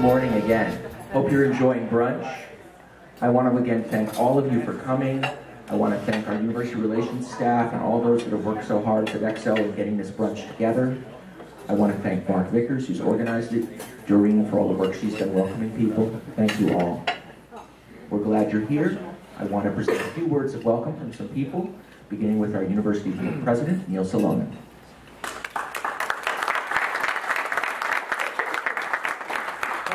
morning again. Hope you're enjoying brunch. I want to again thank all of you for coming. I want to thank our university relations staff and all those that have worked so hard at Excel in getting this brunch together. I want to thank Mark Vickers, who's organized it, Doreen for all the work she's done welcoming people. Thank you all. We're glad you're here. I want to present a few words of welcome from some people, beginning with our University President, Neil Salonen.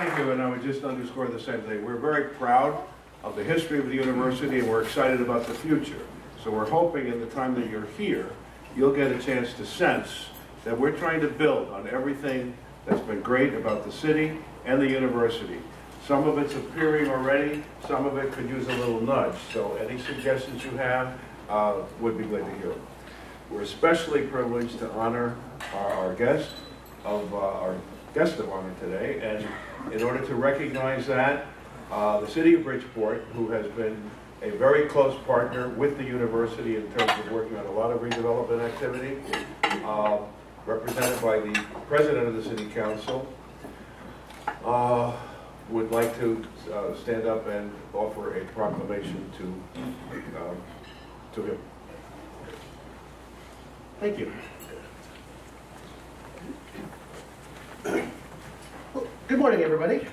Thank you, and I would just underscore the same thing. We're very proud of the history of the university, and we're excited about the future. So we're hoping in the time that you're here, you'll get a chance to sense that we're trying to build on everything that's been great about the city and the university. Some of it's appearing already, some of it could use a little nudge. So any suggestions you have uh, would be glad to hear. We're especially privileged to honor our, our guest of uh, our guest of honor today, and in order to recognize that, uh, the city of Bridgeport, who has been a very close partner with the university in terms of working on a lot of redevelopment activity, uh, represented by the president of the city council, uh, would like to uh, stand up and offer a proclamation to, um, to him. Thank you. Good morning, everybody.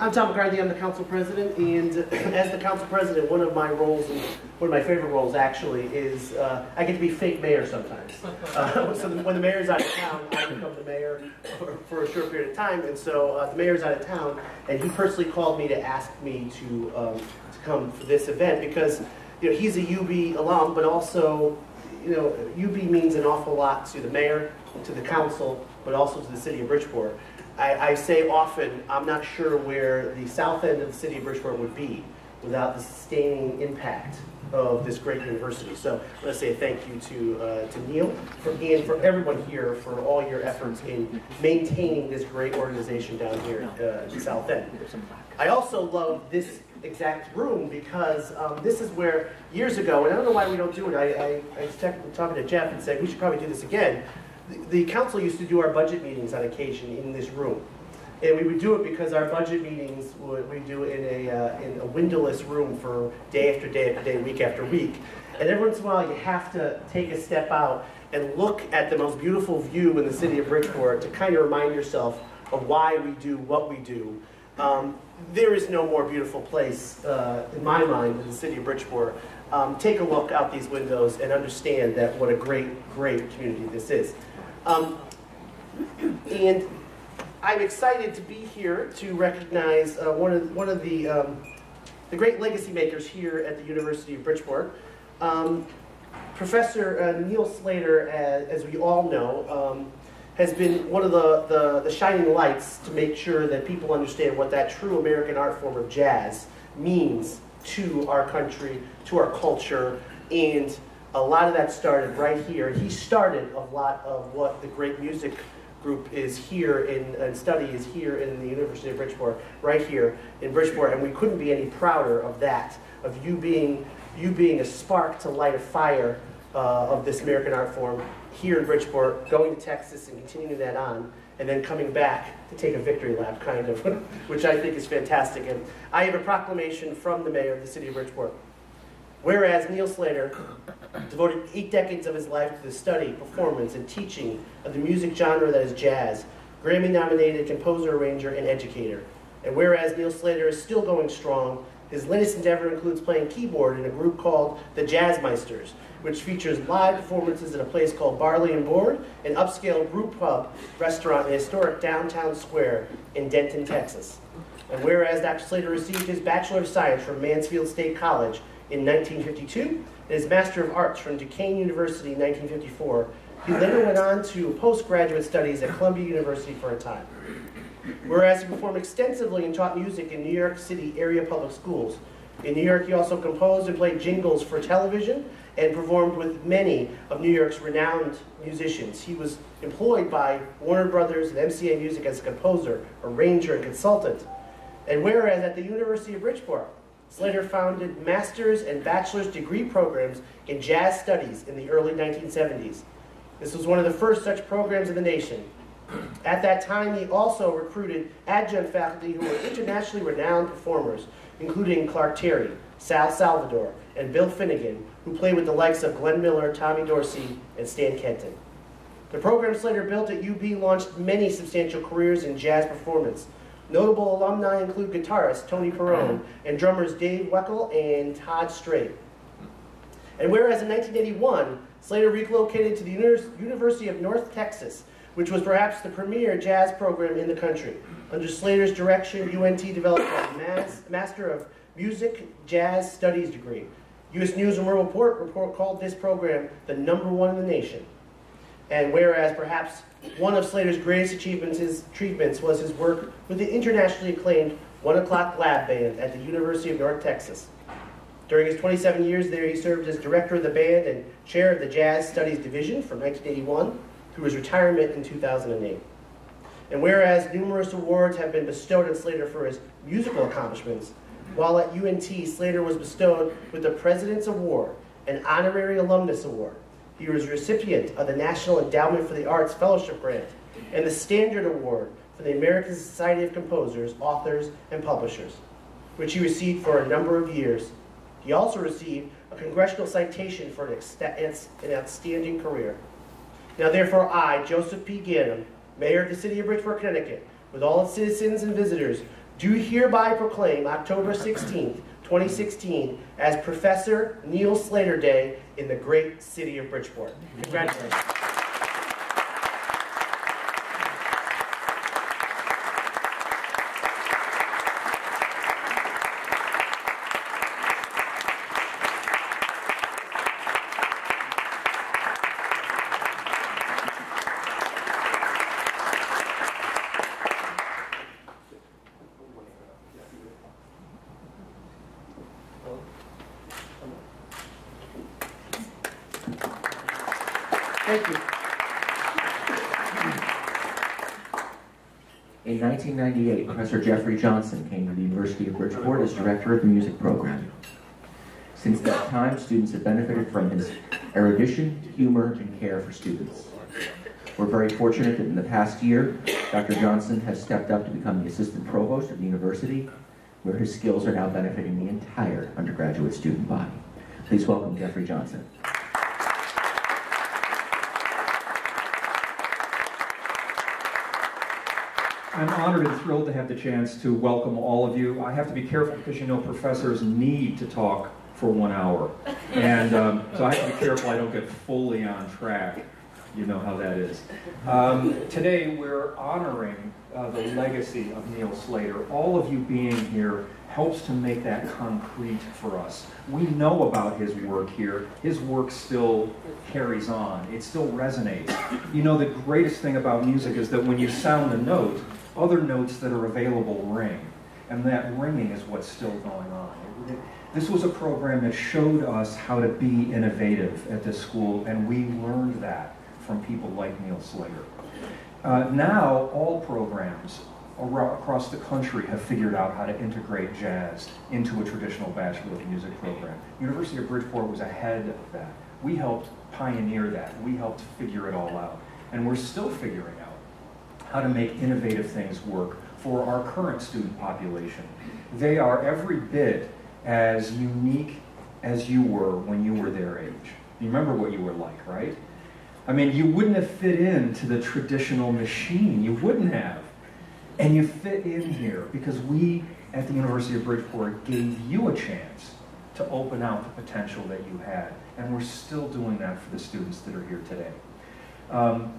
I'm Tom McCarthy, I'm the council president, and as the council president, one of my roles, and one of my favorite roles actually, is uh, I get to be fake mayor sometimes. Uh, so when the mayor's out of town, I become the mayor for, for a short period of time, and so uh, the mayor's out of town, and he personally called me to ask me to, um, to come for this event because you know, he's a UB alum, but also, you know, UB means an awful lot to the mayor, to the council, but also to the city of Bridgeport. I, I, say often, I'm not sure where the south end of the city of Bridgeport would be without the sustaining impact of this great university. So I want to say thank you to, uh, to Neil for, and for everyone here for all your efforts in maintaining this great organization down here uh, at the south end. I also love this exact room because um, this is where years ago, and I don't know why we don't do it, I, I, I was talking to Jeff and said we should probably do this again the, council used to do our budget meetings on occasion in this room. And we would do it because our budget meetings we do in a, uh, in a windowless room for day after day after day, week after week. And every once in a while you have to take a step out and look at the most beautiful view in the city of Bridgeport to kind of remind yourself of why we do what we do. Um, there is no more beautiful place, uh, in my mind, than the city of Bridgeport. Um, take a look out these windows and understand that what a great, great community this is. Um, and I'm excited to be here to recognize uh, one of one of the um, the great legacy makers here at the University of Bridgeport. Um, Professor uh, Neil Slater, as, as, we all know, um, has been one of the, the, the, shining lights to make sure that people understand what that true American art form of jazz means to our country, to our culture, and a lot of that started right here. He started a lot of what the great music group is here in, and study is here in the University of Bridgeport, right here in Bridgeport, and we couldn't be any prouder of that, of you being, you being a spark to light a fire uh, of this American art form here in Bridgeport, going to Texas and continuing that on, and then coming back to take a victory lap, kind of, which I think is fantastic. And I have a proclamation from the mayor of the city of Bridgeport. Whereas Neil Slater devoted eight decades of his life to the study, performance, and teaching of the music genre that is jazz, Grammy-nominated composer, arranger, and educator. And whereas Neil Slater is still going strong, his latest endeavor includes playing keyboard in a group called the Jazzmeisters, which features live performances at a place called Barley and Board, an upscale brew pub restaurant in historic downtown square in Denton, Texas. And whereas Dr. Slater received his Bachelor of Science from Mansfield State College in 1952 and his Master of Arts from Duquesne University in 1954. He later went on to postgraduate studies at Columbia University for a time. Whereas he performed extensively and taught music in New York City area public schools. In New York, he also composed and played jingles for television and performed with many of New York's renowned musicians. He was employed by Warner Brothers and MCA Music as a composer, arranger, and consultant. And whereas at the University of Bridgeport, Slater founded master's and bachelor's degree programs in jazz studies in the early 1970s. This was one of the first such programs in the nation. At that time, he also recruited adjunct faculty who were internationally renowned performers, including Clark Terry, Sal Salvador, and Bill Finegan, who played with the likes of Glenn Miller, Tommy Dorsey, and Stan Kenton. The program Slater built at UB launched many substantial careers in jazz performance. Notable alumni include guitarist Tony Purrone uh-huh. and drummers Dave Weckl and Todd Strait. And whereas in 1981, Slater relocated to the University of North Texas, which was perhaps the premier jazz program in the country. Under Slater's direction, UNT developed a Master of Music Jazz Studies degree. U.S. News and World Report, report called this program the number one in the nation. And whereas perhaps one of Slater's greatest achievements his treatments was his work with the internationally acclaimed One O'Clock Lab Band at the University of North Texas. During his 27 years there, he served as director of the band and chair of the Jazz Studies Division from 1981 through his retirement in 2008. And whereas numerous awards have been bestowed on Slater for his musical accomplishments, while at UNT, Slater was bestowed with the President's Award, an honorary alumnus award, he was recipient of the National Endowment for the Arts Fellowship Grant and the Standard Award for the American Society of Composers, Authors, and Publishers, which he received for a number of years. He also received a congressional citation for an, an outstanding career. Now therefore I, Joseph P. Ganim, Mayor of the City of Bridgeport, Connecticut, with all its citizens and visitors, do hereby proclaim October 16th 2016 as Professor Neil Slater Day in the great city of Bridgeport. Congratulations. 1998, Professor Jeffrey Johnson came to the University of Bridgeport as director of the music program. Since that time, students have benefited from his erudition, humor, and care for students. We're very fortunate that in the past year, Dr. Johnson has stepped up to become the assistant provost of the university, where his skills are now benefiting the entire undergraduate student body. Please welcome Jeffrey Johnson. I'm honored and thrilled to have the chance to welcome all of you. I have to be careful because you know professors need to talk for one hour. And um, so I have to be careful I don't get fully on track. You know how that is. Um, today we're honoring uh, the legacy of Neil Slater. All of you being here helps to make that concrete for us. We know about his work here. His work still carries on. It still resonates. You know, the greatest thing about music is that when you sound a note, other notes that are available ring. And that ringing is what's still going on. This was a program that showed us how to be innovative at this school, and we learned that from people like Neil Slater. Uh, now, all programs across the country have figured out how to integrate jazz into a traditional Bachelor of Music program. University of Bridgeport was ahead of that. We helped pioneer that. We helped figure it all out. And we're still figuring how to make innovative things work for our current student population. They are every bit as unique as you were when you were their age. You remember what you were like, right? I mean, you wouldn't have fit into the traditional machine. You wouldn't have. And you fit in here because we at the University of Bridgeport gave you a chance to open out the potential that you had. And we're still doing that for the students that are here today. Um,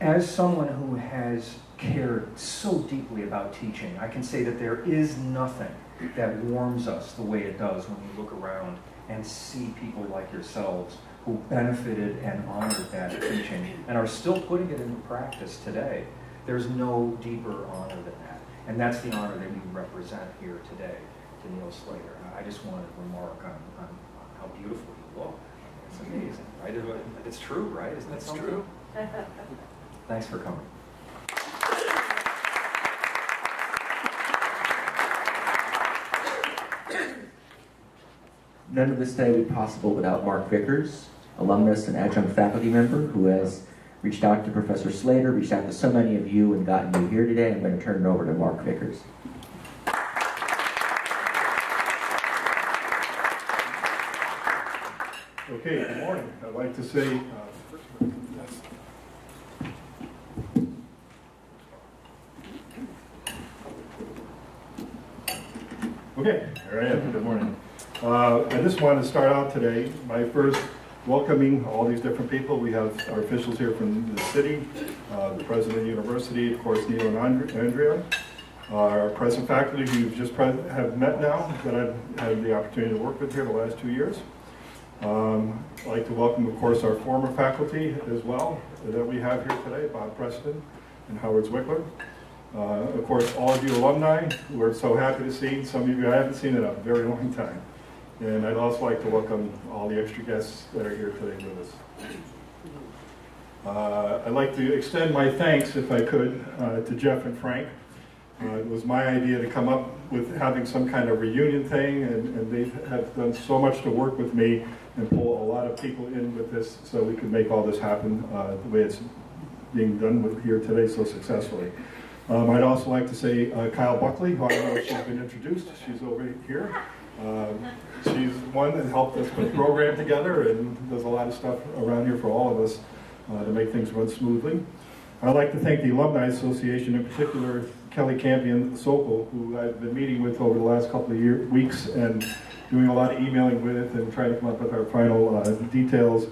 as someone who has cared so deeply about teaching, I can say that there is nothing that warms us the way it does when you look around and see people like yourselves who benefited and honored that teaching and are still putting it into practice today. There's no deeper honor than that. And that's the honor that you represent here today to Neil Slater. I just wanted to remark on, on how beautiful you look. It's amazing, right? It's true, right? Isn't that true? Thanks for coming. None of this day would be possible without Mark Vickers, alumnus and adjunct faculty member who has reached out to Professor Slater, reached out to so many of you and gotten you here today. I'm going to turn it over to Mark Vickers. Okay, good morning. I'd like to say, uh, okay, here I am. Good morning. Uh, I just want to start out today by first welcoming all these different people. We have our officials here from the city, uh, the president of the university, of course, Neil and And- Andrea, our present faculty who you've just have met now that I've had the opportunity to work with here the last two years. Um, I'd like to welcome, of course, our former faculty as well that we have here today, Bob Preston and Howard Zwickler. Uh, Of course, all of you alumni, we're so happy to see. Some of you I haven't seen in a very long time. And I'd also like to welcome all the extra guests that are here today with us. Uh, I'd like to extend my thanks, if I could, uh, to Jeff and Frank. Uh, It was my idea to come up with having some kind of reunion thing, and and they have done so much to work with me and pull a lot of people in with this so we could make all this happen uh, the way it's being done with here today so successfully. Um, I'd also like to say uh, Kyle Buckley, who I know she's been introduced, she's over here. Um, She's one that helped us put the program together and does a lot of stuff around here for all of us uh, to make things run smoothly. I'd like to thank the Alumni Association, in particular Kelly Campion Sokol, who I've been meeting with over the last couple of year, weeks and doing a lot of emailing with and trying to come up with our final uh, details.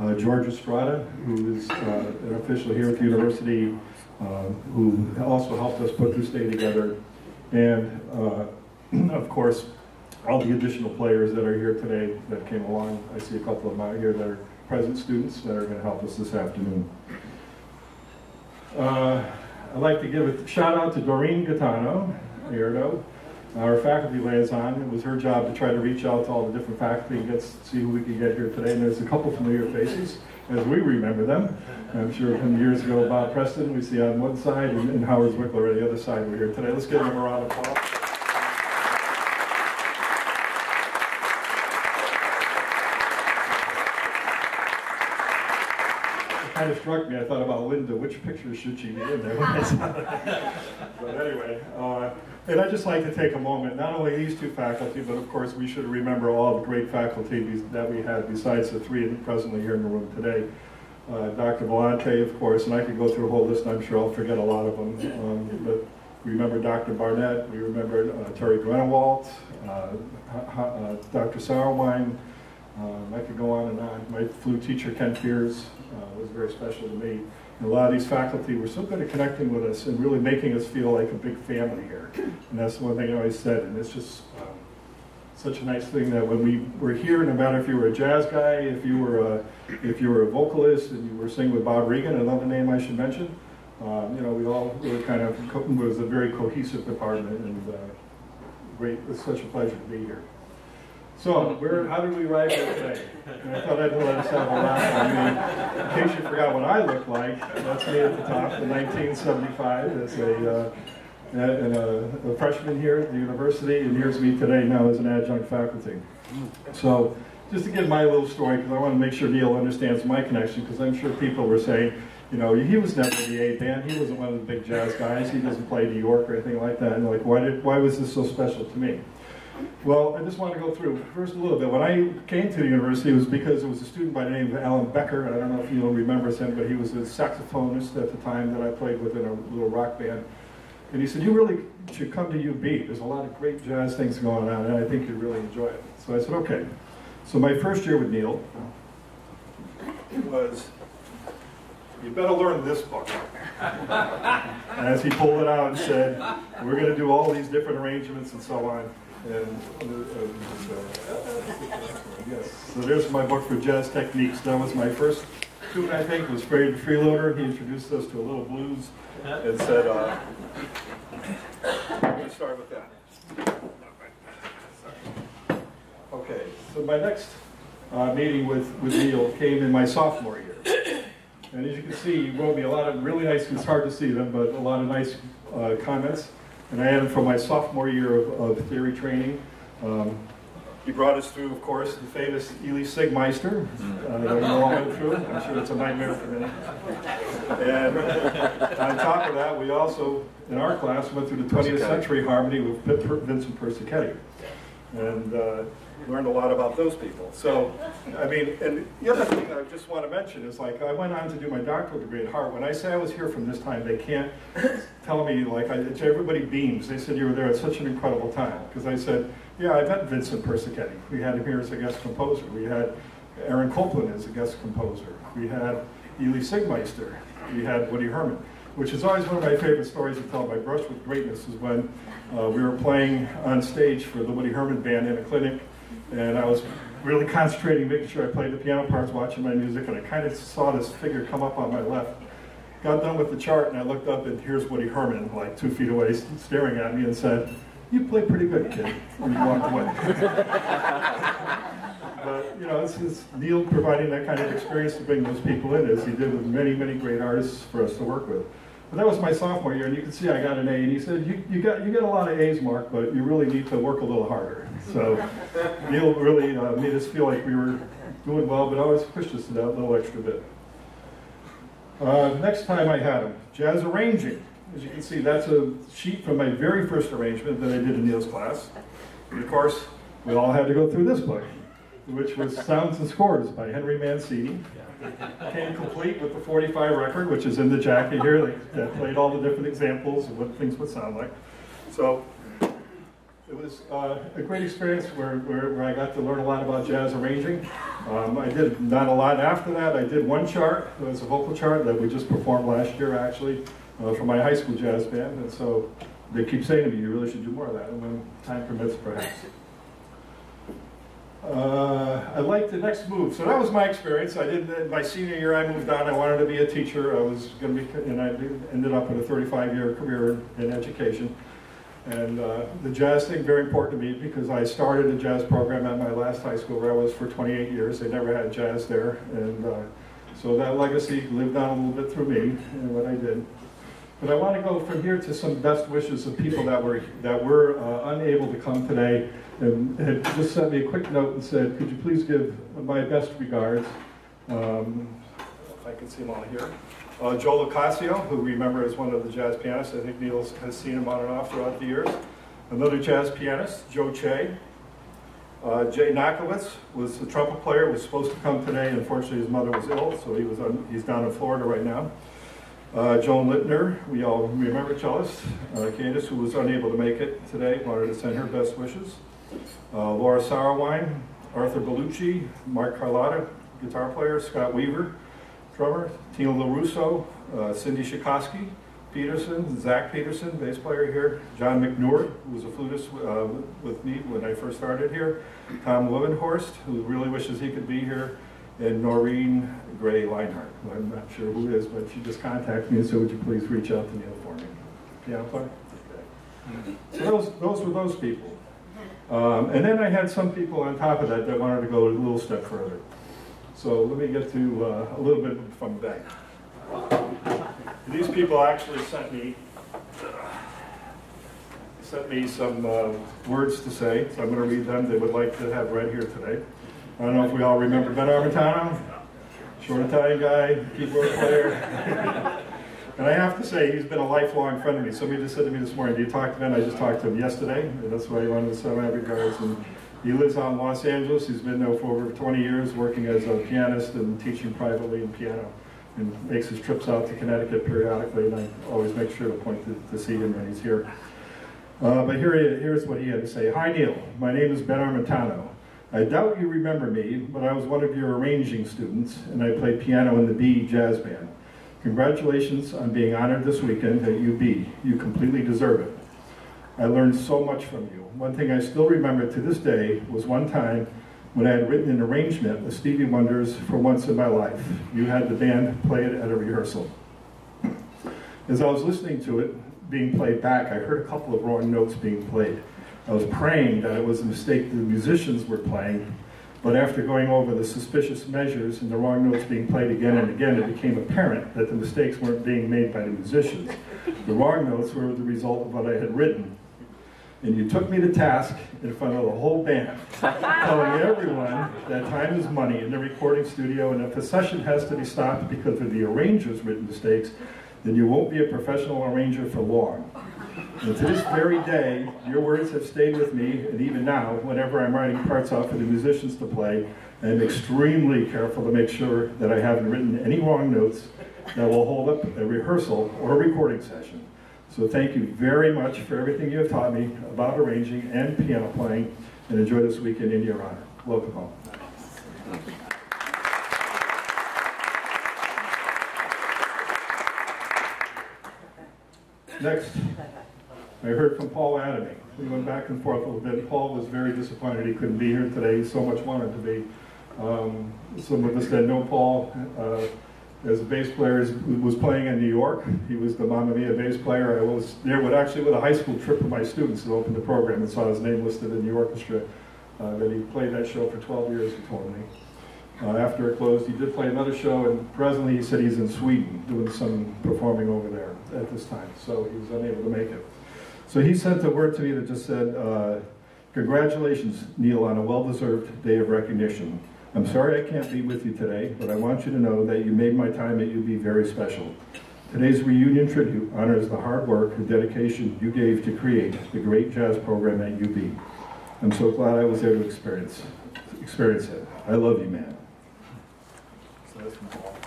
Uh, George Estrada, who is uh, an official here at the university, uh, who also helped us put this day together. And uh, of course, all the additional players that are here today that came along. I see a couple of them out here that are present students that are going to help us this afternoon. Uh, I'd like to give a shout out to Doreen Gattano, Erdo, our faculty liaison. It was her job to try to reach out to all the different faculty and get, see who we could get here today. And there's a couple familiar faces, as we remember them. I'm sure from years ago, Bob Preston, we see on one side, and, and Howard Zwickler on the other side. We're here today. Let's give them a round of applause. It kind of struck me. I thought about Linda. Which picture should she be in there? but anyway, uh, and I'd just like to take a moment, not only these two faculty, but of course we should remember all the great faculty that we had besides the three presently here in the room today. Uh, Dr. Volante, of course, and I could go through a whole list, I'm sure I'll forget a lot of them. Um, but we remember Dr. Barnett, we remember uh, Terry Grenewalt, uh, uh, Dr. Sauerwein, um, I could go on and on. My flute teacher, Ken Fears, uh, was very special to me. And a lot of these faculty were so good at connecting with us and really making us feel like a big family here. And that's one thing I always said. And it's just um, such a nice thing that when we were here, no matter if you were a jazz guy, if you were a, if you were a vocalist and you were singing with Bob Regan, another name I should mention, um, you know, we all were kind of, it was a very cohesive department and uh, great, it's such a pleasure to be here. So, where, how did we arrive here today? And I thought I'd let us have a laugh. I mean, in case you forgot what I look like, that's me at the top in 1975 as a, uh, a, a freshman here at the university, and here's me today now as an adjunct faculty. So, just to give my little story, because I want to make sure Neil understands my connection, because I'm sure people were saying, you know, he was never the A band. He wasn't one of the big jazz guys. He doesn't play New York or anything like that. And like, why did, why was this so special to me? Well, I just want to go through first a little bit. When I came to the university, it was because it was a student by the name of Alan Becker. and I don't know if you'll remember him, but he was a saxophonist at the time that I played with in a little rock band. And he said, you really should come to UB. There's a lot of great jazz things going on, and I think you'd really enjoy it. So I said, okay. So my first year with Neil was, you better learn this book. And as he pulled it out and said, we're going to do all these different arrangements and so on. And, yes, so there's my book for jazz techniques. That was my first tune, I think, was Fred Freeloader. He introduced us to a little blues and said, uh, I'm going to start with that. Okay, so my next uh, meeting with, with Neil came in my sophomore year. And as you can see, he wrote me a lot of really nice, it's hard to see them, but a lot of nice uh, comments. And I had them from my sophomore year of, of theory training. Um, He brought us through, of course, the famous Elie Siegmeister uh, that we all went through. I'm sure it's a nightmare for many. And on top of that, we also, in our class, went through the 20th Century Harmony with Vincent Persichetti. And uh, learned a lot about those people. So, I mean, and the other thing I just want to mention is like, I went on to do my doctoral degree at Harvard. When I say I was here from this time, they can't tell me, like, I, everybody beams. They said you were there at such an incredible time. Because I said, yeah, I met Vincent Persichetti. We had him here as a guest composer. We had Aaron Copland as a guest composer. We had Elie Siegmeister. We had Woody Herman, which is always one of my favorite stories to tell. My brush with greatness is when uh, we were playing on stage for the Woody Herman band in a clinic, and I was really concentrating, making sure I played the piano parts, watching my music, and I kind of saw this figure come up on my left. Got done with the chart, and I looked up, and here's Woody Herman, like two feet away, staring at me, and said, "You play pretty good, kid." And he walked away. but you know, this is Neil providing that kind of experience to bring those people in, as he did with many, many great artists for us to work with. But that was my sophomore year, and you can see I got an A. And he said, "You, you got you got a lot of A's, Mark, but you really need to work a little harder." So Neil really uh, made us feel like we were doing well, but always pushed us to that little extra bit. Uh, next time I had him, jazz arranging. As you can see, that's a sheet from my very first arrangement that I did in Neil's class. And of course, we all had to go through this book, which was Sounds and Scores by Henry Mancini. Came complete with the 45 record, which is in the jacket here, that, that played all the different examples of what things would sound like. So it was uh, a great experience where, where, where, I got to learn a lot about jazz arranging. Um, I did not a lot after that. I did one chart, it was a vocal chart that we just performed last year actually uh, for my high school jazz band. And so they keep saying to me, you really should do more of that, and when time permits, perhaps. Uh, I liked the next move. So that was my experience. I did my senior year. I moved on. I wanted to be a teacher. I was going to be, and I ended up with a 35-year career in, in education. And uh, the jazz thing, very important to me because I started a jazz program at my last high school where I was for 28 years. They never had jazz there. And uh, so that legacy lived on a little bit through me and what I did. But I want to go from here to some best wishes of people that were, that were uh, unable to come today and had just sent me a quick note and said, could you please give my best regards. Um, I can see them all here. Uh, Joe Locascio, who we remember as one of the jazz pianists. I think Neil has seen him on and off throughout the years. Another jazz pianist, Joe Che. Uh, Jay Nakowitz was the trumpet player, was supposed to come today. Unfortunately, his mother was ill, so he was on, he's down in Florida right now. Uh, Joan Littner, we all remember cellist. Uh, who was unable to make it today, wanted to send her best wishes. Uh, Laura Sauerwein, Arthur Bellucci, Mark Carlotta, guitar player, Scott Weaver, drummer, Tina LaRusso, uh, Cindy Shikoski, Peterson, Zach Peterson, bass player here, John McNord, who was a flutist uh, with me when I first started here, Tom Levenhorst, who really wishes he could be here, and Noreen Gray Leinhardt, who I'm not sure who is, but she just contacted me and said, would you please reach out to Neil for me? Piano player? Okay. So those, those were those people. Um, and then I had some people on top of that that wanted to go a little step further. So let me get to uh, a little bit from back. These people actually sent me sent me some uh, words to say, so I'm going to read them. They would like to have read here today. I don't know if we all remember Ben Armentano, short Italian guy, keyboard player. And I have to say, he's been a lifelong friend of me. Somebody just said to me this morning, "Do you talk to Ben?" I just talked to him yesterday, and that's why he wanted to send my regards. And he lives in Los Angeles. He's been there for over 20 years, working as a pianist and teaching privately in piano, and makes his trips out to Connecticut periodically. And I always make sure to point to, to see him when he's here. Uh, but here, here's what he had to say. Hi Neil, my name is Ben Armentano. I doubt you remember me, but I was one of your arranging students, and I played piano in the B Jazz Band. Congratulations on being honored this weekend at UB. You completely deserve it. I learned so much from you. One thing I still remember to this day was one time when I had written an arrangement of Stevie Wonder's For Once in My Life. You had the band play it at a rehearsal. As I was listening to it being played back, I heard a couple of wrong notes being played. I was praying that it was a mistake the musicians were playing, but after going over the suspicious measures and the wrong notes being played again and again, it became apparent that the mistakes weren't being made by the musicians. The wrong notes were the result of what I had written. and you took me to task in front of the whole band, telling everyone that time is money in the recording studio, and if a session has to be stopped because of the arranger's written mistakes, then you won't be a professional arranger for long. And to this very day, your words have stayed with me, and even now, whenever I'm writing parts out for the musicians to play, I'm extremely careful to make sure that I haven't written any wrong notes that will hold up a rehearsal or a recording session. So thank you very much for everything you have taught me about arranging and piano playing, and enjoy this weekend in your honor. Welcome home. Next, I heard from Paul Adamy. We went back and forth a little bit. Paul was very disappointed he couldn't be here today. He so much wanted to be. Um, some of us that know Paul uh, as a bass player is, was playing in New York. He was the Mamma Mia bass player. I was there with actually with a high school trip of my students that opened the program and saw his name listed in the orchestra. Uh, that he played that show for 12 years, he told me. Uh, after it closed, he did play another show, and presently he said he's in Sweden doing some performing over there at this time, so he was unable to make it. So he sent a word to me that just said, uh, Congratulations, Neil, on a well deserved day of recognition. I'm sorry I can't be with you today, but I want you to know that you made my time at UB very special. Today's reunion tribute honors the hard work and dedication you gave to create the great jazz program at UB. I'm so glad I was there to experience, experience it. I love you, man. So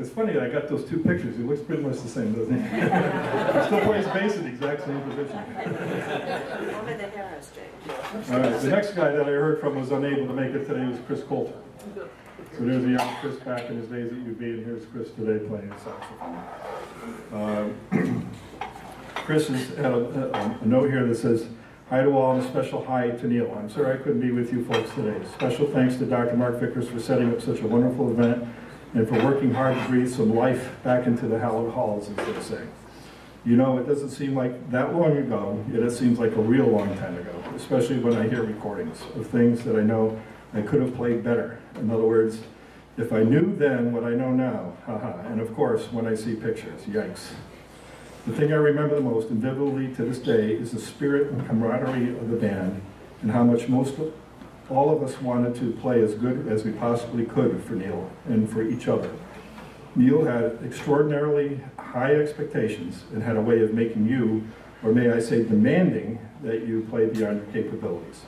It's funny, I got those two pictures. He looks pretty much the same, doesn't he? he still plays bass in the exact same position. Only the hair has changed. All right, the next guy that I heard from was unable to make it today was Chris Coulter. So there's a young Chris back in his days at UB, and here's Chris today playing saxophone. Um, Chris has had a, a, a note here that says, Hi to all and a special hi to Neil. I'm sorry I couldn't be with you folks today. Special thanks to Dr. Mark Vickers for setting up such a wonderful event and for working hard to breathe some life back into the hallowed halls, as they say. You know, it doesn't seem like that long ago, yet it seems like a real long time ago, especially when I hear recordings of things that I know I could have played better. In other words, if I knew then what I know now, haha, and of course, when I see pictures, yikes. The thing I remember the most, and vividly to this day, is the spirit and camaraderie of the band, and how much most of, all of us wanted to play as good as we possibly could for Neil and for each other. Neil had extraordinarily high expectations and had a way of making you, or may I say demanding, that you play beyond your capabilities.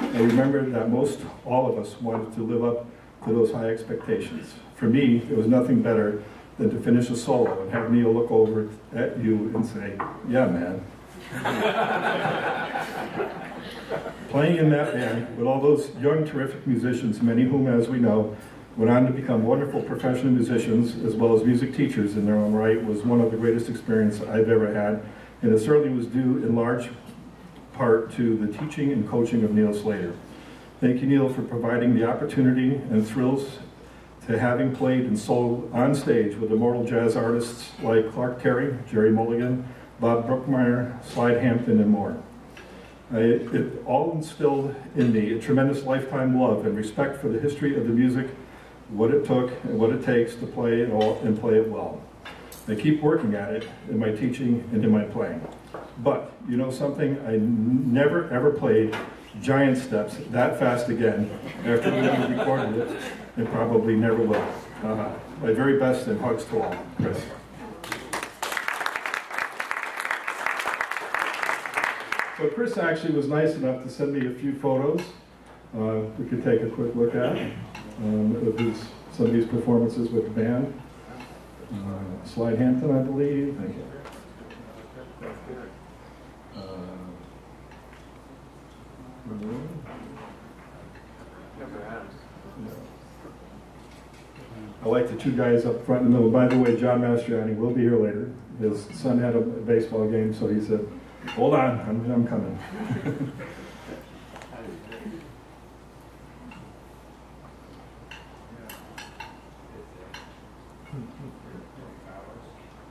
I remember that most all of us wanted to live up to those high expectations. For me, there was nothing better than to finish a solo and have Neil look over at you and say, yeah, man. Playing in that band with all those young, terrific musicians, many of whom, as we know, went on to become wonderful professional musicians as well as music teachers in their own right, was one of the greatest experiences I've ever had. And it certainly was due in large part to the teaching and coaching of Neil Slater. Thank you, Neil, for providing the opportunity and thrills to having played and soloed on stage with immortal jazz artists like Clark Terry, Gerry Mulligan, Bob Brookmeyer, Slide Hampton, and more. I, it all instilled in me a tremendous lifetime love and respect for the history of the music, what it took and what it takes to play it all and play it well. I keep working at it in my teaching and in my playing. But you know something? I never ever played giant steps that fast again after we recorded it, and probably never will. Uh, my very best and hugs to all. Chris. So Chris actually was nice enough to send me a few photos uh, we could take a quick look at um, of his, some of these performances with the band. Uh, Slide Hampton, I believe. Thank you. Uh, I like the two guys up front in the middle. By the way, John Mastriani will be here later. His son had a baseball game, so he said, hold on, I'm, I'm coming.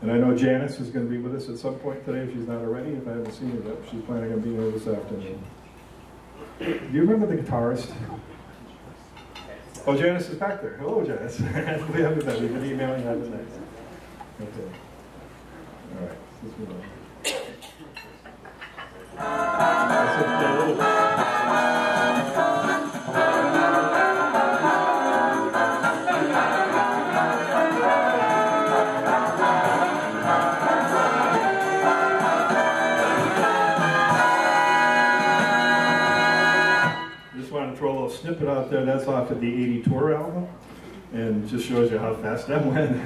And I know Janice is going to be with us at some point today if she's not already. If I haven't seen her yet, she's planning on being here this afternoon. Do you remember the guitarist? Oh, Janice is back there. Hello, Janice. we haven't. We've been emailing that tonight. Okay. All right. Let's move on. There. That's off of the 80 Tour album. And just shows you how fast that went.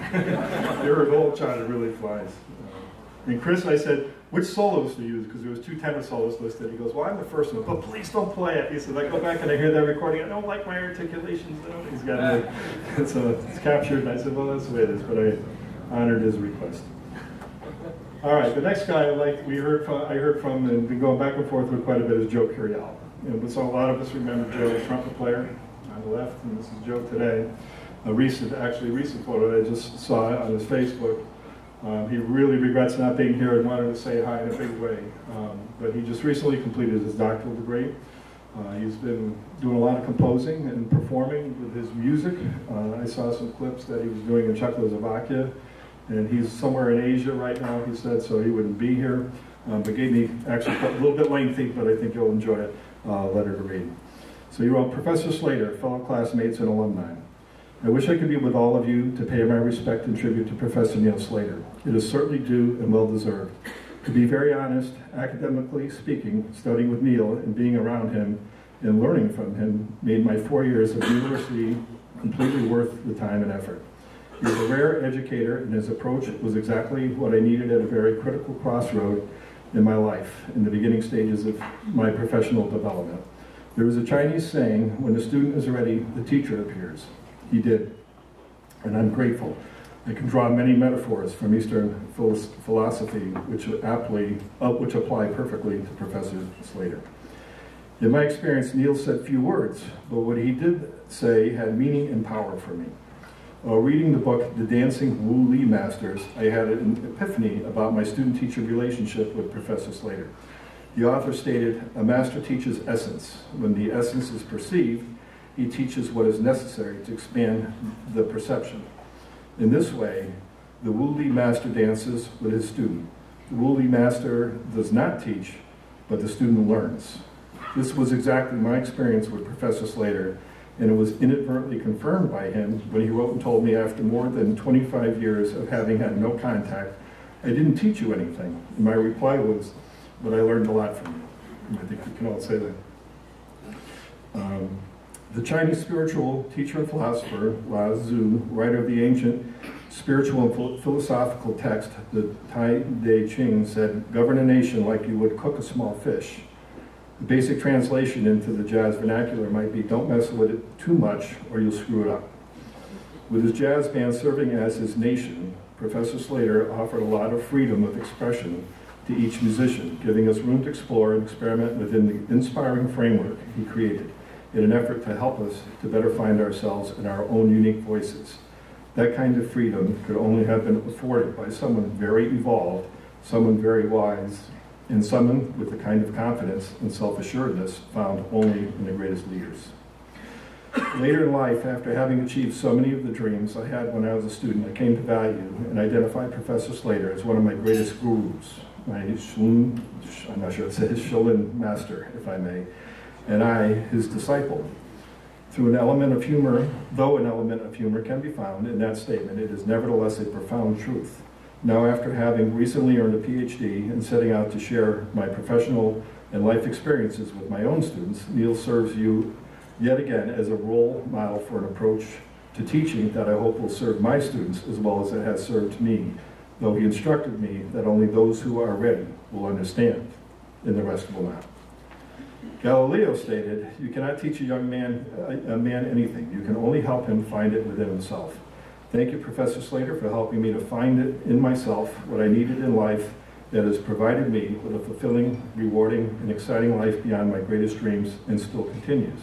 You're an old child, really flies. And Chris, I said, which solos to use? Because there was two tenor solos listed. He goes, well, I'm the first one, but please don't play it. He says, I go back and I hear that recording. I don't like my articulations. Don't. He's got it. So it's captured. And I said, well, that's the way it is. But I honored his request. All right, the next guy I like, we heard from, I heard from, and been going back and forth with quite a bit, is Joe Curiel. And so a lot of us remember Joe, the trumpet player on the left, and this is Joe today. A recent, actually recent photo that I just saw on his Facebook. Um, he really regrets not being here and wanted to say hi in a big way. Um, but he just recently completed his doctoral degree. Uh, he's been doing a lot of composing and performing with his music. Uh, I saw some clips that he was doing in Czechoslovakia. And he's somewhere in Asia right now, he said, so he wouldn't be here. Um, but gave me actually a little bit lengthy, but I think you'll enjoy it, uh, letter to read. So you wrote, Professor Slater, fellow classmates and alumni. I wish I could be with all of you to pay my respect and tribute to Professor Neil Slater. It is certainly due and well deserved. To be very honest, academically speaking, studying with Neil and being around him and learning from him made my four years of university completely worth the time and effort. He was a rare educator, and his approach was exactly what I needed at a very critical crossroad in my life, in the beginning stages of my professional development. There is a Chinese saying, when the student is ready, the teacher appears. He did, and I'm grateful. I can draw many metaphors from Eastern philosophy, which aptly, uh, which apply perfectly to Professor Slater. In my experience, Neil said few words, but what he did say had meaning and power for me. While reading the book, The Dancing Wu Li Masters, I had an epiphany about my student-teacher relationship with Professor Slater. The author stated, a master teaches essence. When the essence is perceived, he teaches what is necessary to expand the perception. In this way, the Wu Li master dances with his student. The Wu Li master does not teach, but the student learns. This was exactly my experience with Professor Slater, and it was inadvertently confirmed by him when he wrote and told me after more than 25 years of having had no contact, I didn't teach you anything. And my reply was, but I learned a lot from you. I think we can all say that. Um, the Chinese spiritual teacher and philosopher, Lao Tzu, writer of the ancient spiritual and philosophical text, the Tao Te Ching, said, govern a nation like you would cook a small fish. Basic translation into the jazz vernacular might be don't mess with it too much or you'll screw it up. With his jazz band serving as his nation, Professor Slater offered a lot of freedom of expression to each musician, giving us room to explore and experiment within the inspiring framework he created in an effort to help us to better find ourselves in our own unique voices. That kind of freedom could only have been afforded by someone very evolved, someone very wise, and someone with the kind of confidence and self-assuredness found only in the greatest leaders. Later in life, after having achieved so many of the dreams I had when I was a student, I came to value and identify Professor Slater as one of my greatest gurus, my Shun, I'm not sure it says Shaolin master, if I may, and I, his disciple. Through an element of humor, though an element of humor can be found in that statement, it is nevertheless a profound truth. Now, after having recently earned a PhD and setting out to share my professional and life experiences with my own students, Neil serves you yet again as a role model for an approach to teaching that I hope will serve my students as well as it has served me, though he instructed me that only those who are ready will understand, and the rest will not. Galileo stated, you cannot teach a young man, a, man anything. You can only help him find it within himself. Thank you, Professor Slater, for helping me to find it in myself, what I needed in life that has provided me with a fulfilling, rewarding, and exciting life beyond my greatest dreams and still continues.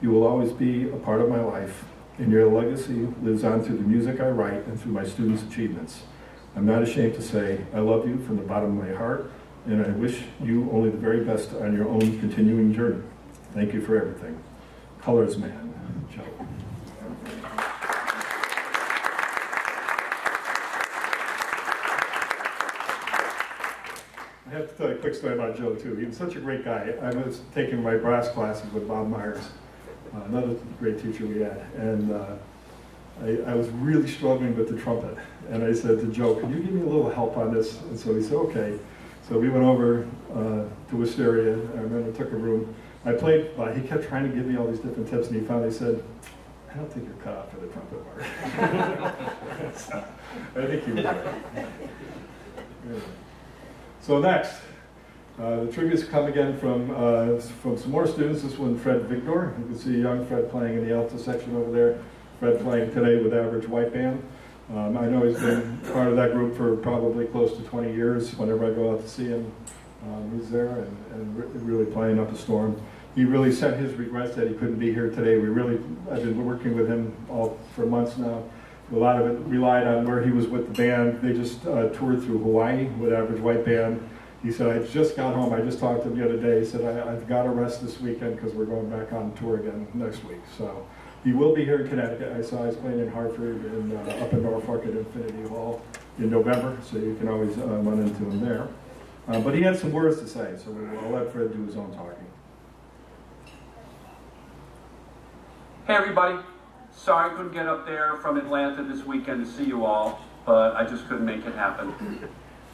You will always be a part of my life, and your legacy lives on through the music I write and through my students' achievements. I'm not ashamed to say I love you from the bottom of my heart, and I wish you only the very best on your own continuing journey. Thank you for everything. Colors Man, Joe. I have to tell you a quick story about Joe too. He was such a great guy. I was taking my brass classes with Bob Myers, uh, another great teacher we had, and uh, I, I, was really struggling with the trumpet. And I said to Joe, "Can you give me a little help on this?" And so he said, "Okay." So we went over uh, to Wisteria. I remember took a room. I played. Uh, he kept trying to give me all these different tips, and he finally said, "I don't think you're cut out for the trumpet part." so, I think he was right. So next, uh, the tribute's come again from uh, from some more students. This one, Fred Vigdor. You can see young Fred playing in the alto section over there. Fred playing today with Average White Band. Um, I know he's been part of that group for probably close to 20 years. Whenever I go out to see him, um, he's there and, and really playing up a storm. He really sent his regrets that he couldn't be here today. We really, I've been working with him all for months now. A lot of it relied on where he was with the band. They just uh, toured through Hawaii with Average White Band. He said, I just got home. I just talked to him the other day. He said, I, have got to rest this weekend because we're going back on tour again next week. So he will be here in Connecticut. I saw he's playing in Hartford and uh, up in Norfolk at Infinity Hall in November, so you can always uh, run into him there. Uh, but he had some words to say, so I'll let Fred do his own talking. Hey, everybody. Sorry I couldn't get up there from Atlanta this weekend to see you all, but I just couldn't make it happen.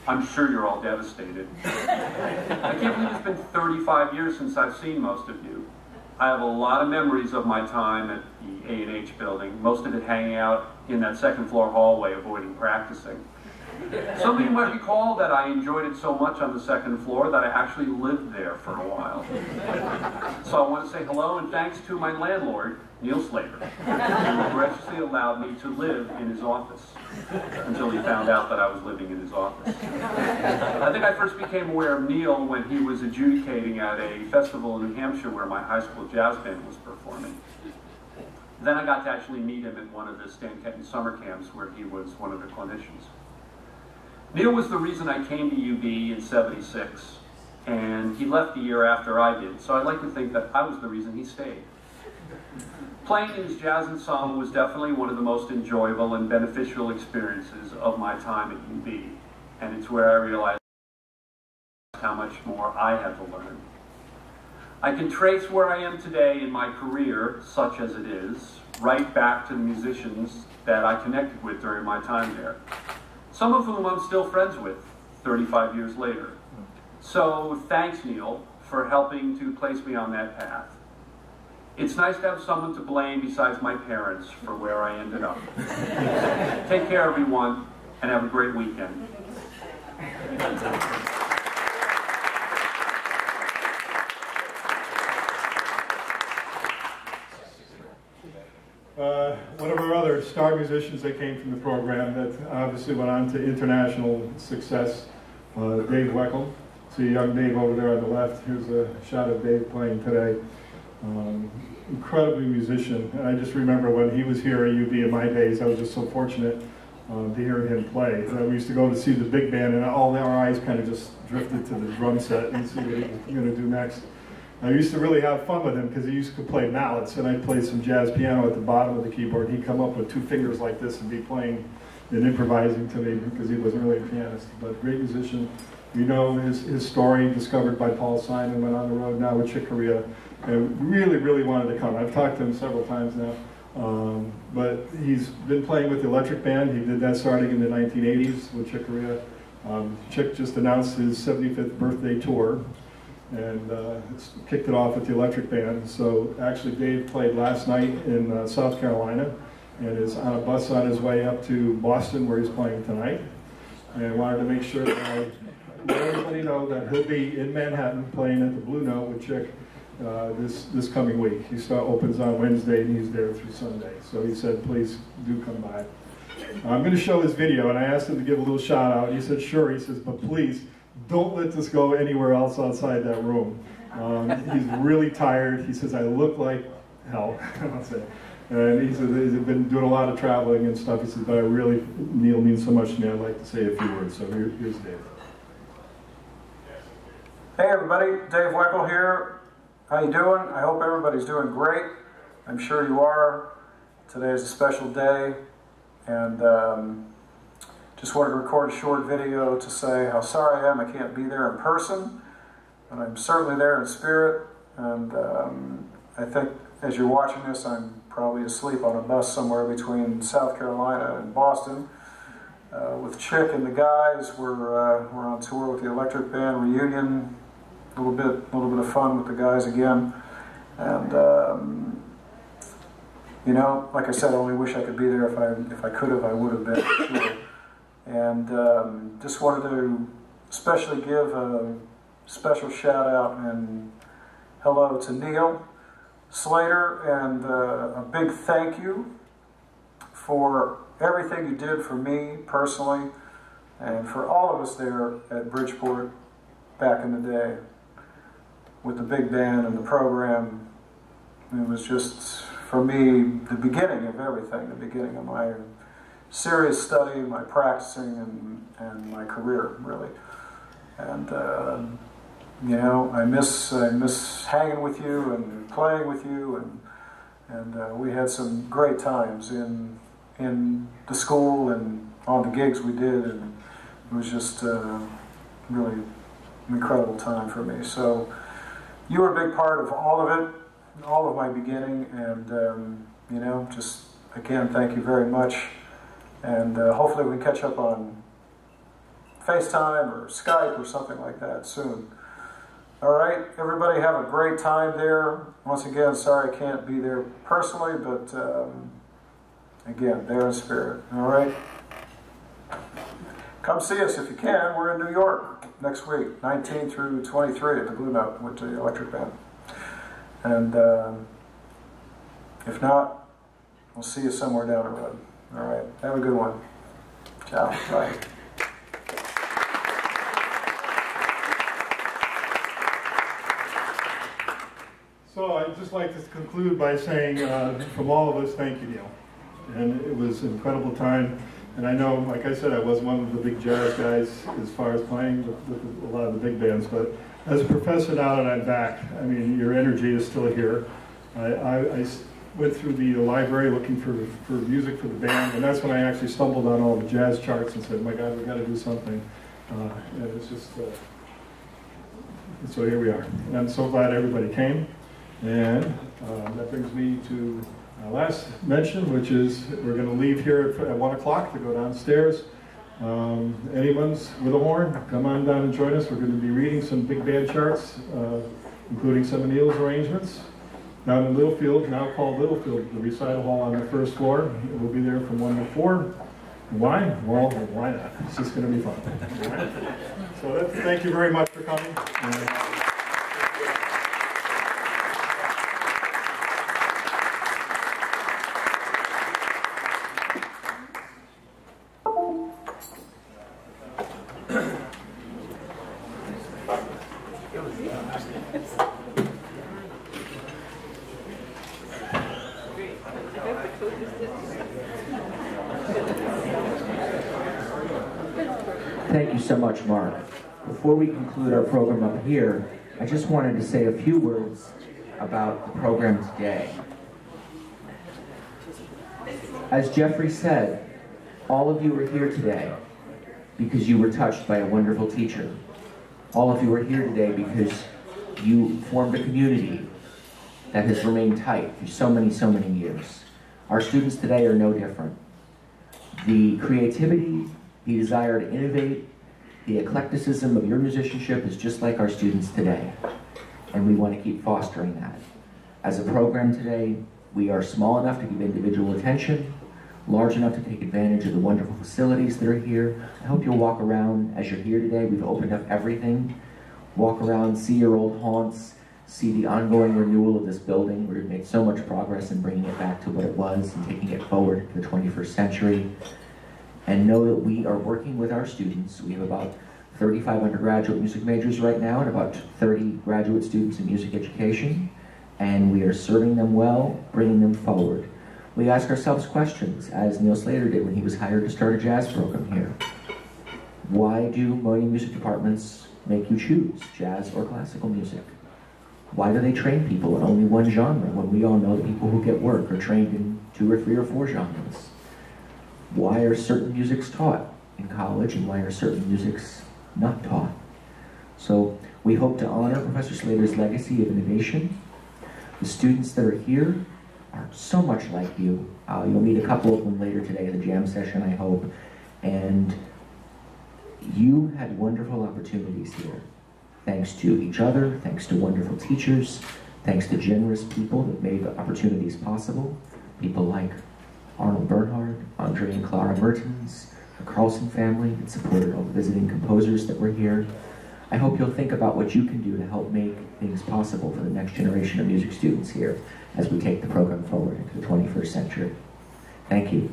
I'm sure you're all devastated. I can't believe it's been 35 years since I've seen most of you. I have a lot of memories of my time at the A&H building, most of it hanging out in that second floor hallway avoiding practicing. Some of you might recall that I enjoyed it so much on the second floor that I actually lived there for a while. So I want to say hello and thanks to my landlord, Neil Slater, who graciously allowed me to live in his office until he found out that I was living in his office. I think I first became aware of Neil when he was adjudicating at a festival in New Hampshire where my high school jazz band was performing. Then I got to actually meet him at one of the Stan Kenton summer camps where he was one of the clinicians. Neil was the reason I came to UB in 76, and he left the year after I did, so I'd like to think that I was the reason he stayed. Playing in his jazz ensemble was definitely one of the most enjoyable and beneficial experiences of my time at UB, and it's where I realized how much more I had to learn. I can trace where I am today in my career, such as it is, right back to the musicians that I connected with during my time there some of whom I'm still friends with 35 years later. So thanks, Neil, for helping to place me on that path. It's nice to have someone to blame besides my parents for where I ended up. Take care, everyone, and have a great weekend. Uh, one of our other star musicians that came from the program that obviously went on to international success, uh, Dave Weckl. See young Dave over there on the left. Here's a shot of Dave playing today. Um, incredibly musician. I just remember when he was here at UB in my days, I was just so fortunate um, to hear him play. Uh, we used to go to see the big band and all our eyes kind of just drifted to the drum set and see what he was going to do next. I used to really have fun with him because he used to play mallets, and I'd play some jazz piano at the bottom of the keyboard. He'd come up with two fingers like this and be playing and improvising to me because he wasn't really a pianist, but great musician. You know his, his story, discovered by Paul Simon, went on the road now with Chick Corea, and really, really wanted to come. I've talked to him several times now. Um, but he's been playing with the Electric Band. He did that starting in the 1980s with Chick Corea. Um, Chick just announced his 75th birthday tour, and uh, kicked it off with the electric band. So actually Dave played last night in uh, South Carolina and is on a bus on his way up to Boston where he's playing tonight. And I wanted to make sure that I let everybody know that he'll be in Manhattan playing at the Blue Note with Chick uh, this, this coming week. He start, opens on Wednesday and he's there through Sunday. So he said, please do come by. I'm going to show his video and I asked him to give a little shout out. He said, sure. He says, but please don't let this go anywhere else outside that room. Um, he's really tired. He says, I look like hell. and he says he's been doing a lot of traveling and stuff. He says, but I really, Neil means so much to me, I'd like to say a few words. So here, here's Dave. Hey everybody, Dave Weckl here. How you doing? I hope everybody's doing great. I'm sure you are. Today is a special day, and um, just wanted to record a short video to say how sorry I am I can't be there in person, but I'm certainly there in spirit. And um, I think as you're watching this, I'm probably asleep on a bus somewhere between South Carolina and Boston. Uh, with Chick and the guys, we're uh, we're on tour with the Electric Band reunion. A little bit, a little bit of fun with the guys again, and um, you know, like I said, I only wish I could be there. If I if I could have, I would have been. And um, just wanted to especially give a special shout out and hello to Neil Slater and uh, a big thank you for everything you did for me personally and for all of us there at Bridgeport back in the day with the big band and the program. It was just, for me, the beginning of everything, the beginning of my serious study, my practicing, and, and my career, really. And, uh, you know, I miss, I miss hanging with you and playing with you, and, and uh, we had some great times in, in the school and on the gigs we did, and it was just uh, really an incredible time for me. So you were a big part of all of it, all of my beginning, and um, you know, just again, thank you very much. And uh, hopefully we catch up on FaceTime or Skype or something like that soon. All right, everybody have a great time there. Once again, sorry I can't be there personally, but um, again, there in spirit. All right? Come see us if you can. We're in New York next week, 19 through 23 at the Blue Note with the Electric Band. And um, if not, we'll see you somewhere down the road. All right. Have a good one. Ciao. Bye. So I'd just like to conclude by saying, uh, from all of us, thank you, Neil. And it was an incredible time. And I know, like I said, I was one of the big jazz guys as far as playing with, a lot of the big bands. But as a professor now that I'm back, I mean, your energy is still here. I, I, I went through the library looking for, for music for the band, and that's when I actually stumbled on all the jazz charts and said, my God, we've got to do something. Uh, and it's just, uh, so here we are. And I'm so glad everybody came. And uh, that brings me to our last mention, which is we're going to leave here at, at 1 o'clock to go downstairs. Um, anyone's with a horn, come on down and join us. We're going to be reading some big band charts, uh, including some of Neil's arrangements. Down in Littlefield, now called Littlefield, the recital hall on the first floor. We'll be there from 1 to 4. Why? Well, why not? It's just going to be fun. So thank you very much for coming. Thank you so much, Mark. Before we conclude our program up here, I just wanted to say a few words about the program today. As Jeffrey said, all of you are here today because you were touched by a wonderful teacher. All of you are here today because you formed a community that has remained tight for so many, so many years. Our students today are no different. The creativity, the desire to innovate, the eclecticism of your musicianship is just like our students today. And we want to keep fostering that. As a program today, we are small enough to give individual attention, large enough to take advantage of the wonderful facilities that are here. I hope you'll walk around as you're here today. We've opened up everything. Walk around, see your old haunts, see the ongoing renewal of this building. We've made so much progress in bringing it back to what it was and taking it forward to the 21st century and know that we are working with our students. We have about 35 undergraduate music majors right now and about 30 graduate students in music education, and we are serving them well, bringing them forward. We ask ourselves questions, as Neil Slater did when he was hired to start a jazz program here. Why do Moline music departments make you choose jazz or classical music? Why do they train people in only one genre when we all know that people who get work are trained in two or three or four genres? Why are certain musics taught in college and why are certain musics not taught. So we hope to honor Professor Slater's legacy of innovation. The students that are here are so much like you. Uh, you'll meet a couple of them later today in the jam session, I hope. And you had wonderful opportunities here. Thanks to each other, thanks to wonderful teachers, thanks to generous people that made the opportunities possible. People like Arnold Bernhard, Andre and Clara Mertens, the Carlson family that supported all the visiting composers that were here. I hope you'll think about what you can do to help make things possible for the next generation of music students here as we take the program forward into the 21st century. Thank you.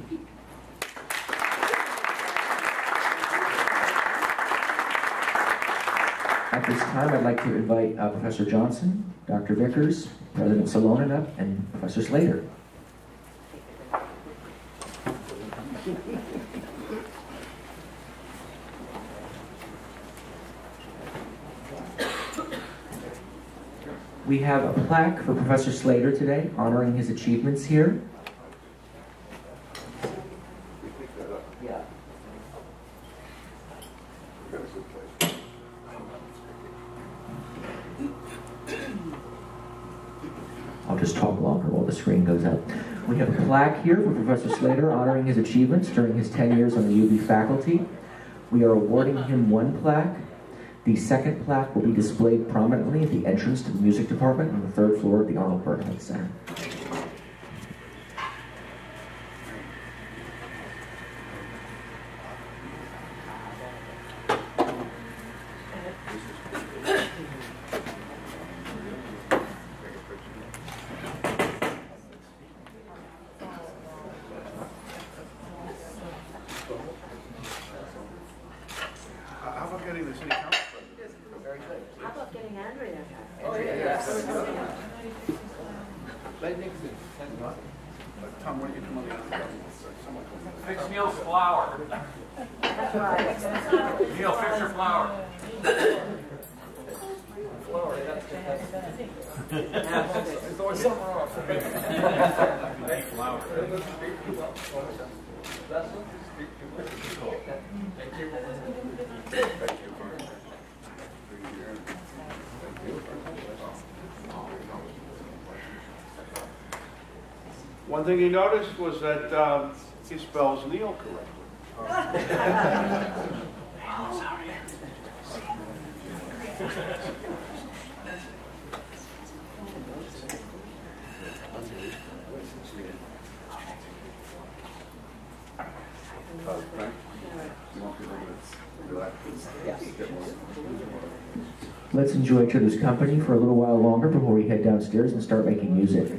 At this time, I'd like to invite uh, Professor Johnson, Dr. Vickers, President Salonen and Professor Slater. We have a plaque for Professor Slater today, honoring his achievements here. Yeah. I'll just talk longer while the screen goes up. We have a here for Professor Slater honoring his achievements during his 10 years on the UB faculty. We are awarding him one plaque. The second plaque will be displayed prominently at the entrance to the music department on the third floor of the Arnold Bernhard Center. How about getting the city council president? How about getting Andrea? Tom, why don't you come on the other Someone come. Fix Neil's flower. That's right. Neil, fix your flower. One thing he noticed was that um, he spells Neil correctly. Let's enjoy each other's company for a little while longer before we head downstairs and start making music.